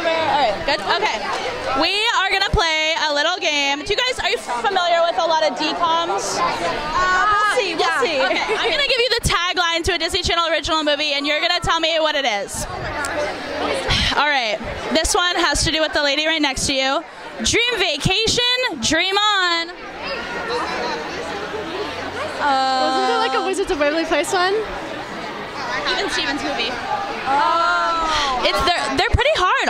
over. All right, good. Okay. We are gonna play a little game. Do you guys are you familiar with a lot of DComs? Uh, we'll see. We'll Yeah. see. Okay. I'm gonna give you the tagline to a Disney Channel original movie, and you're gonna tell me what it is. All right. This one has to do with the lady right next to you. Dream vacation, dream on. Wasn't there like a Wizards of Waverly Place one? Even Stevens movie. Oh. It's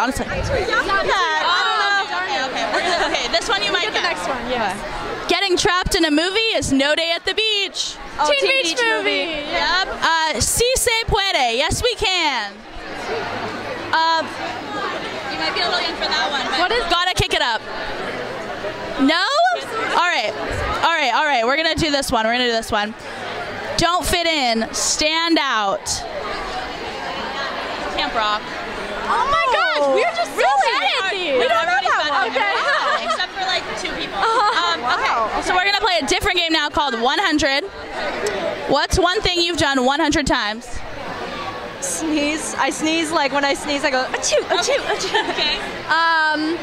honestly. I don't Okay, okay, we're gonna, okay. This one you might Get the next one, yeah. Getting trapped in a movie is no day at the beach. Oh, Teen Teen Beach Beach Movie. Yep. Uh, si se puede. Yes, we can. Uh, You might be a little young for that one. What is- Gotta kick it up. No? All right. All right. All right. We're gonna do this one. We're gonna do this one. Don't fit in. Stand out. Camp Rock. Oh my gosh, we are just so bad at these. We don't know that one. Okay. Except for like two people. Uh-huh. Um, okay. So we're gonna play a different game now called 100. What's one thing you've done 100 times? sneeze. I sneeze like when I sneeze, I go achoo, achoo, achoo. Okay. Um,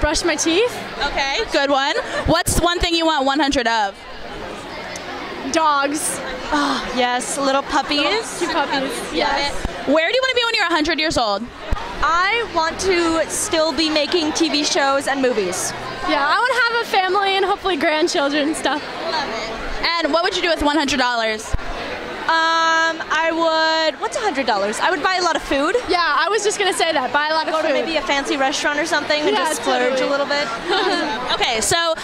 brush my teeth. Okay. Good one. What's one thing you want 100 of? Dogs. Oh, Yes, little puppies. Two puppies. Yes. Where do you want to be when you're 100 years old? I want to still be making TV shows and movies. Yeah, I want to have a family and hopefully grandchildren and stuff. Love it. And what would you do with $100? Um, I would. What's a hundred dollars? I would buy a lot of food. Yeah, I was just gonna say that. Buy a lot of Go to food. maybe a fancy restaurant or something and Yeah, just splurge totally. a little bit. Okay, so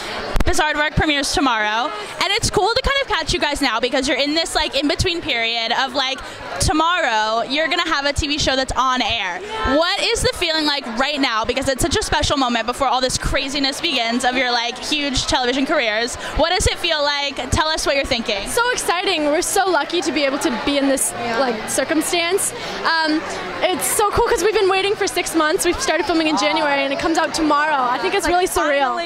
Bizaardvark premieres tomorrow, and it's cool to kind of catch you guys now because you're in this like in between period of like tomorrow you're gonna have a TV show that's on air. What is the feeling like right now? Because it's such a special moment before all this craziness begins of your like huge television careers. What does it feel like? Tell us what you're thinking. so exciting. We're so lucky to be able to be in this like circumstance. Um, it's so cool because we've been waiting for six months. We've started filming in January and it comes out tomorrow. I think it's really surreal.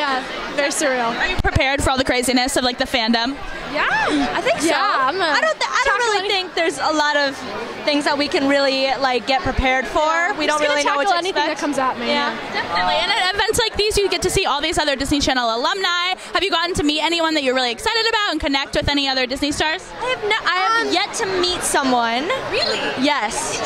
Yeah, very surreal. Are you prepared for all the craziness of like the fandom? Yeah, I think so. I'm a I don't. Th- I don't tackle really any- think there's a lot of things that we can really like get prepared for. we don't really know what to anything expect. that comes at me. Yeah. Definitely. And at events like these, you get to see all these other Disney Channel alumni. Have you gotten to meet anyone that you're really excited about and connect with any other Disney stars? I have, no, I have um, yet to meet someone. Really? Yes.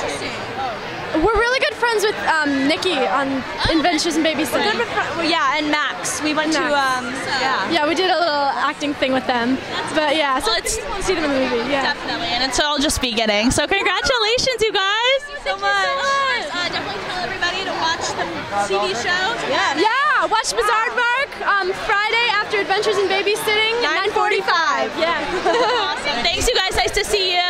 We're really good friends with um, Nikki on Adventures in Babysitting. Good with yeah, and Max. We went to Max. um, yeah. Yeah, we did a little acting thing with them. But yeah, so Well, it's it's- want to see them in the movie. Yeah. Definitely. And it's all just beginning. So congratulations, you guys. so much. Uh, definitely tell everybody to watch the TV show. Yeah. Yeah, watch Bizaardvark um, Friday after Adventures in Babysitting at 9:45. Yeah. Awesome. Thanks, you guys. Nice to see you.